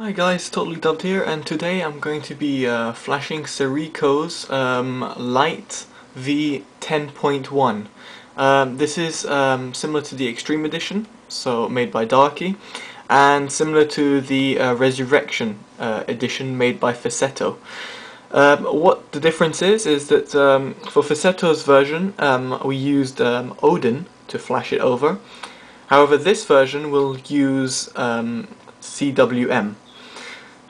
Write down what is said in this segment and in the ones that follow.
Hi guys, Totally Dubbed here, and today I'm going to be uh, flashing Ceriko's um, Lite V10.1. Um, this is um, similar to the Extreme Edition, so made by Darky, and similar to the uh, Resurrection uh, edition made by Facetto. Um, what the difference is, is that um, for Facetto's version um, we used Odin to flash it over, however this version will use CWM.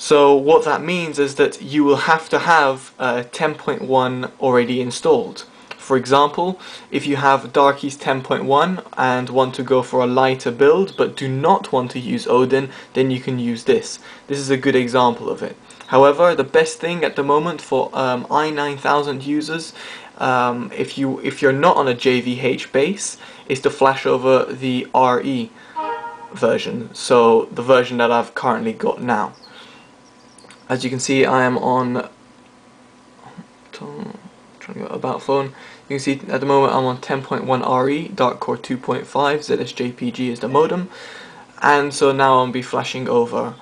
So what that means is that you will have to have uh, 10.1 already installed. For example, if you have Darky's 10.1 and want to go for a lighter build but do not want to use Odin, then you can use this. This is a good example of it. However, the best thing at the moment for um, i9000 users, um, if you if you're not on a JVH base, is to flash over the RE version. So the version that I've currently got now. As you can see, I am on about phone. You can see at the moment I'm on 10.1 RE, Dark Core 2.5, ZSJPG is the modem, and so now I'll be flashing over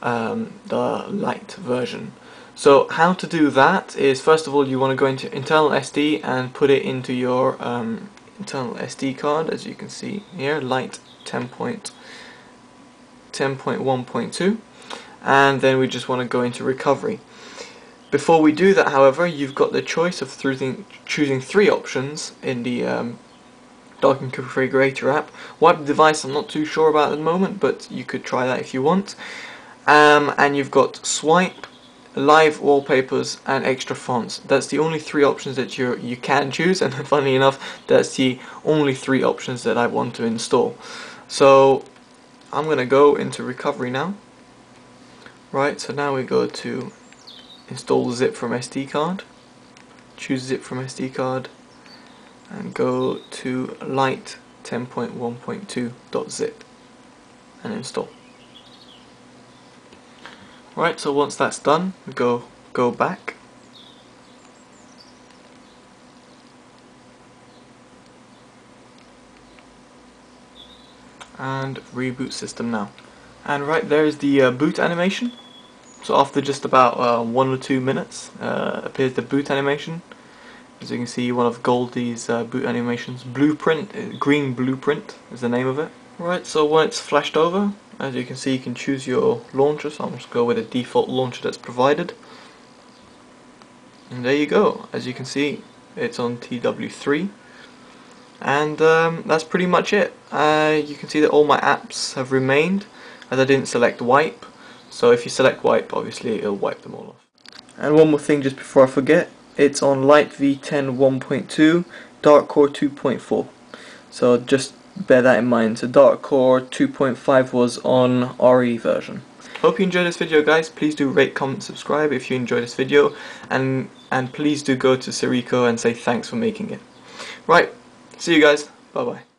um, the light version. So how to do that is first of all you want to go into internal SD and put it into your um, internal SD card as you can see here, light 10.1.2 and then we just want to go into recovery. Before we do that however you've got the choice of choosing three options in the um, Darken Configurator app. Wipe the device I'm not too sure about at the moment but you could try that if you want. Um, and you've got swipe, live wallpapers and extra fonts. That's the only three options that you you can choose and funny enough that's the only three options that I want to install. So I'm gonna go into recovery now Right, so now we go to install zip from SD card, choose zip from SD card, and go to light 10.1.2.zip and install. Right, so once that's done, we go go back. And reboot system now. And right there is the uh, boot animation. So after just about uh, one or two minutes uh, appears the boot animation. As you can see one of Goldie's uh, boot animations, Blueprint, uh, Green Blueprint is the name of it. Right, so when it's flashed over, as you can see you can choose your launcher, so I'm just go with the default launcher that's provided. And there you go, as you can see it's on TW3 and um, that's pretty much it. Uh, you can see that all my apps have remained as I didn't select wipe so if you select wipe, obviously it'll wipe them all off. And one more thing just before I forget, it's on Lite V10 1.2, Dark Core 2.4. So just bear that in mind. So Dark Core 2.5 was on RE version. Hope you enjoyed this video guys. Please do rate, comment, subscribe if you enjoyed this video. And, and please do go to Ceriko and say thanks for making it. Right, see you guys. Bye bye.